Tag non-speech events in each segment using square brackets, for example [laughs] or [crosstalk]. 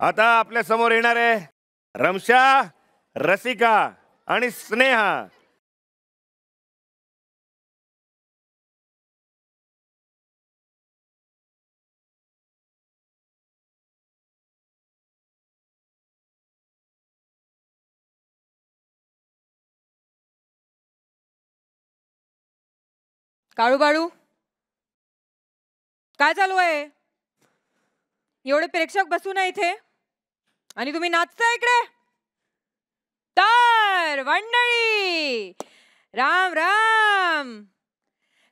आता आपल्यासमोर येणार आहे रमशा रसिका आणि स्नेहा. काळू बाळू काय चालू आहे? एवढे प्रेक्षक बसू ना इथे. आणि तुम्ही नाचता इकडे. तर मंडळी राम राम.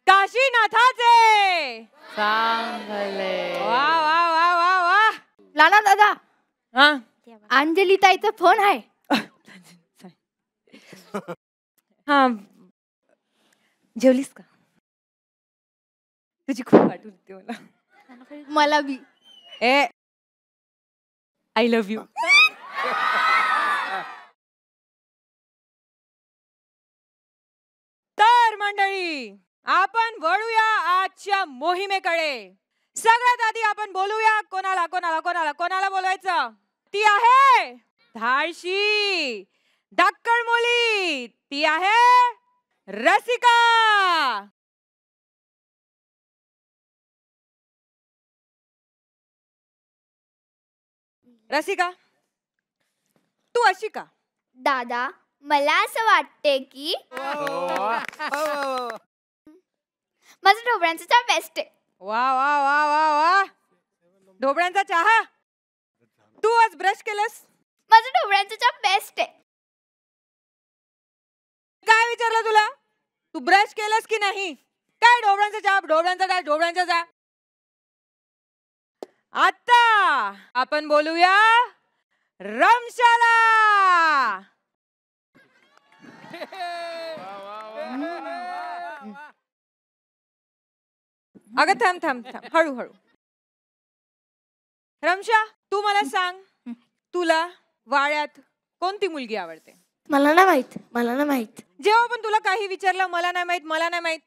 काशीनाथाचे. चांगले वा वा वा वा वा. नाना दादा हा? अंजली ताईचा फोन आहे. [laughs] हा. जेवलीस का? तुझी खूप आठवण येते मला. मला बी. ए आय लव्ह यू तर मंडळी आपण वळूया आजच्या मोहिमेकडे. सगळ्यात आधी आपण बोलूया कोणाला कोणाला कोणाला कोणाला बोलायचं ती आहे धाडशी धाकड मुली. ती आहे रसिका. रसिका तू अशी का दादा मला असं वाटते की माझं ढोबळ्यांचं चहा बेस्ट आहे. वा वा वा वा वा. ढोबळ्यांचा चहा? तू आज ब्रश केलंस? माझं ढोबळ्यांचं चहा बेस्ट आहे. काय विचारलं तुला? तू ब्रश केलंस की नाही? काय ढोबळ्यांचा चहा? ढोबळ्यांचा चहा ढोबळ्यांचा चहा. आता आपण बोलूया रमशाला. अगं थांब थांब थांब. हळू हळू रमशा तू मला सांग तुला वाड्यात कोणती मुलगी आवडते? मला ना माहीत मला ना माहीत. जेव्हा पण तुला काही विचारलं मला नाही माहीत मला नाही माहीत.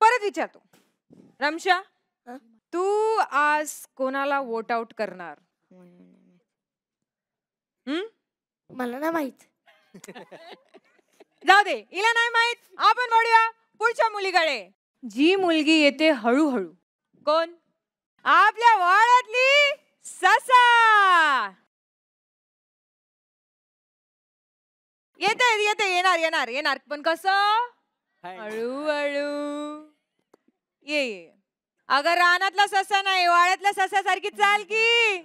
परत विचारतो. रमशा हं? तू आज कोणाला वोट आउट करणार? हं? मला ना माहीत. [laughs] जाऊ दे हिला नाही माहीत. आपण वळूया पुढच्या मुलीकडे. जी मुलगी येते हळूहळू. कोण? आपल्या वाड्यातली ससा. येते येते येणार येणार येणार. पण कसं? हळूहळू. ये ये अगं रानातला ससा नाही वाड्यातल्या ससासारखी चाल की.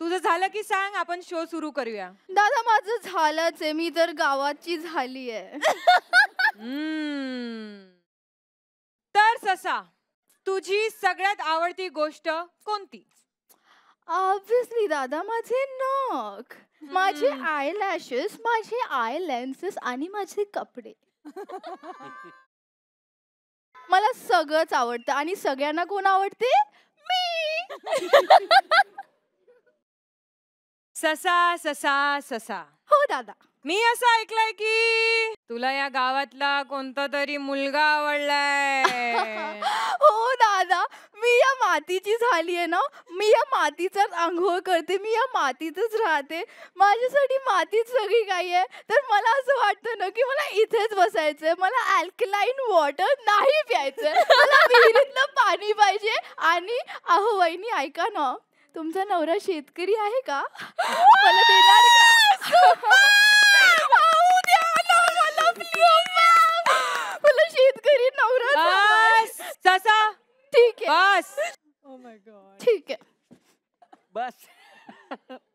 तुझं झालं की सांग आपण शो सुरू करूया. दादा माझं झालंच आहे. मी तर गावाची झाली आहे. हम्म. तर ससा तुझी सगळ्यात आवडती गोष्ट कोणती? ऑब्विसली दादा माझे नख माझे. आय लॅशेस माझे आय लेन्सेस आणि माझे कपडे. [laughs] मला सगळंच आवडतं आणि सगळ्यांना कोण आवडते? मी. [laughs] ससा ससा ससा. हो दादा. मी असं ऐकलंय की तुला या गावातला कोणता तरी मुलगा आवडलाय. [laughs] हो दादा मी या मातीची झाली आहे ना मी या मातीचाच आंघोळ करते मी या मातीतच राहते. माझ्यासाठी मातीच सगळी काही आहे. तर मला असं वाटतं ना की मला इथेच बसायचंय मला अल्कलाईन वॉटर नाही प्यायचंय. मला विहिरीतलं पाणी पाहिजे. आणि अहो वहिनी ऐका ना तुमचा नवरा शेतकरी आहे का? [laughs] मला देणार का अहो, द्या ना मला, please. मला शेतकरी नवरा हवाय. बस ससा ठीक आहे बस ठीक आहे बस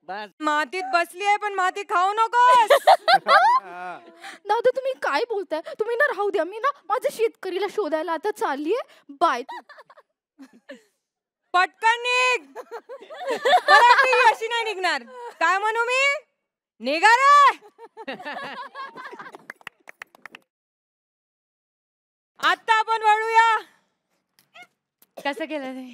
बस मातीत बसली आहे पण माती खाऊ नकोस. [laughs] दादा तुम्ही काय बोलताय? तुम्ही ना राहू द्या. मी ना माझ्या शेतकरीला शोधायला आता चाललीये. बाय [laughs] पटकन निघ. परत ती अशी नाही निघणार. काय म्हणू मी? निघा रे. [laughs] आता आपण वळूया. कसं केलं ते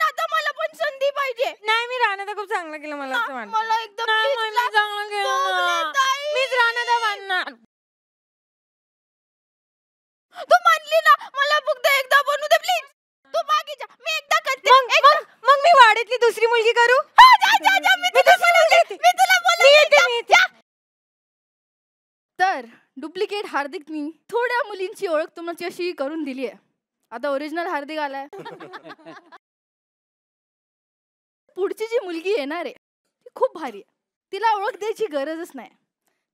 दादा मला पण पण संधी पाहिजे. नाही मी राहण्याचा खूप चांगलं केलं मला असं वाटतं. मला एकदम चांगलं केलं. मीच राहण्याचा बांधणार तू म्हणली ना? मला फक्त एकदा बनवू दे प्लीज तू मागे जा. मी एकदा करते. मग मग मग मी वाड्यातली दुसरी मुलगी करू? हा, जा, जा, जा, मी तुला बोलले, मी तुला बोलले, मी येते. तर डुप्लिकेट हार्दिकनी थोड्या मुलींची ओळख तुमची अशी करून दिली आहे आता ओरिजिनल हार्दिक आलाय. पुढची जी मुलगी येणार आहे ती खूप भारी आहे. तिला ओळख द्यायची गरजच नाही.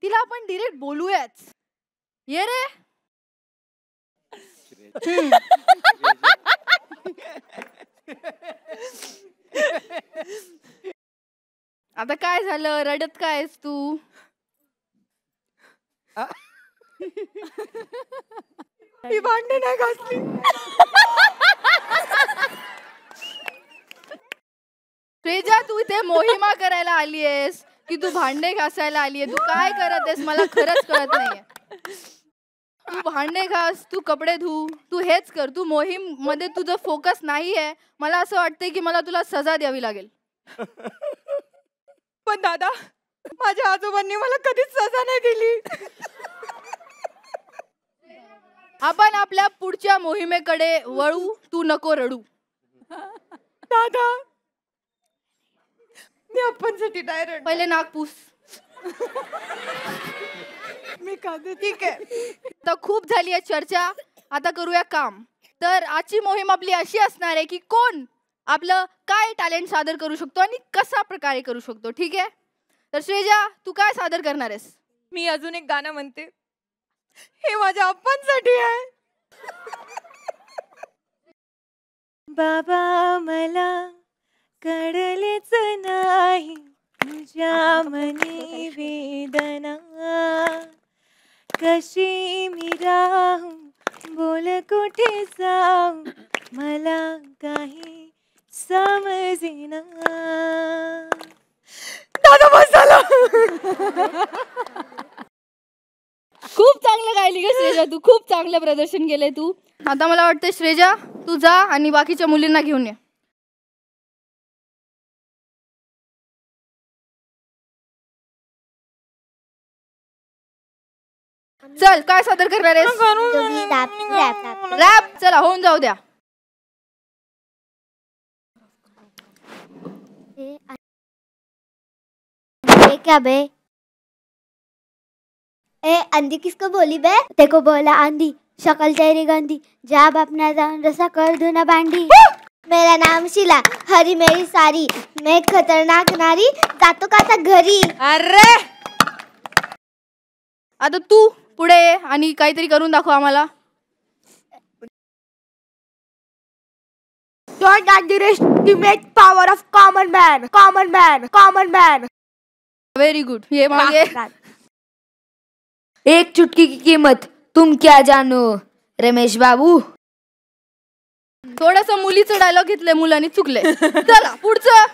तिला आपण डिरेक्ट बोलूयाच. ये रे. [laughs] आता काय झालं? रडत काय तू? [laughs] मी भांडे नाही घासली. [laughs] श्रेजा तू इथे मोहिमा करायला आली आहेस की तू भांडे घासायला आली आहे तू काय करत आहेस? मला खरंच कळत नाहीये. तू भांडे घास तू कपडे धु तू हेच कर. तू मोहीममध्ये तुझं फोकस नाही आहे मला असं वाटतंय की मला तुला सजा द्यावी लागेल. पण दादा माझ्या आजोबांनी मला कधीच सजा नाही दिली. आपण आपल्या पुढच्या मोहिमेकडे वळू. तू नको रडू. दादा मी आपणसाठी डायरेक्ट पहिले नागपूस. मी कांदे ठीक आहे. तर खूप झाली आहे चर्चा. आता करूया काम. तर आजची मोहीम आपली अशी असणार आहे की कोण आपलं काय टॅलेंट सादर करू शकतो आणि कसा प्रकारे करू शकतो. ठीक आहे? तर श्रेजा तू काय सादर करणार आहेस? मी अजून एक गाणं म्हणते. हे माझ्या आप्पांसाठी आहे. बाबा मला कळलेच कुठे जाऊ? मला काही समजेना. दादा बस झालं. खूप चांगलं गायली ग श्रेजा तू. खूप चांगलं प्रदर्शन केलंय तू. आता मला वाटतं श्रेजा तू जा आणि बाकीच्या मुलींना घेऊन ये. चल काय सादर करणार आहेस? रॅप चला होऊन जाऊ द्या. क्या बे? ए आंधी किसको बोली बे? तेको बोला आंधी शक्ल तेरी गंदी जा अपना जान रसा कर दो ना बांडी। मेरा नाम शिला हरी मेरी सारी मैं खतरनाक नारी जातो का आता घरी अरे! आता तू पुढे ये आणि काहीतरी करून दाखव आम्हाला Don't underestimate power of common man. Common man. Common man. Very good ये मागे एक चुटकी की कीमत तुम क्या जानो रमेश बाबू थोडस मुलीचं डायलॉग घेतलंय मुलांनी चुकले चला पुढचं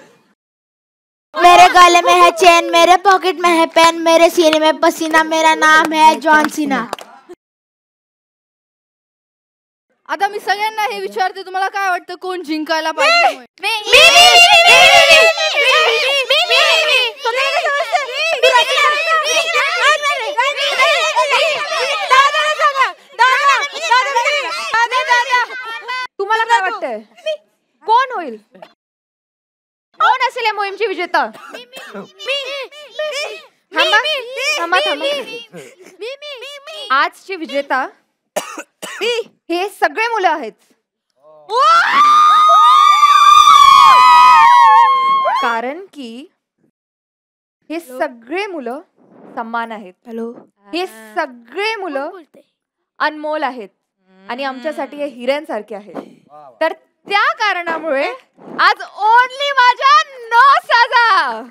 गले में है चेन मेरे पॉकेट में है पेन मेरे सीने में पसीना मेरा नाम है जॉन सीना आता मी सगळ्यांना हे विचारते तुम्हाला काय वाटतं कोण जिंकायला पाहिजे तुम्हाला काय वाटतंय कोण होईल कोण असेल या मोहीमची विजेता थांबा. थांबा थांबा. आजची विजेता [coughs] हे सगळे मुलं आहेत. कारण की हे सगळे मुलं समान आहेत. हॅलो. हे सगळे मुलं अनमोल आहेत. आणि आमच्यासाठी हे हिऱ्यांसारखे आहेत. तर त्या कारणामुळे आज ओनली माझ्या नो साजा.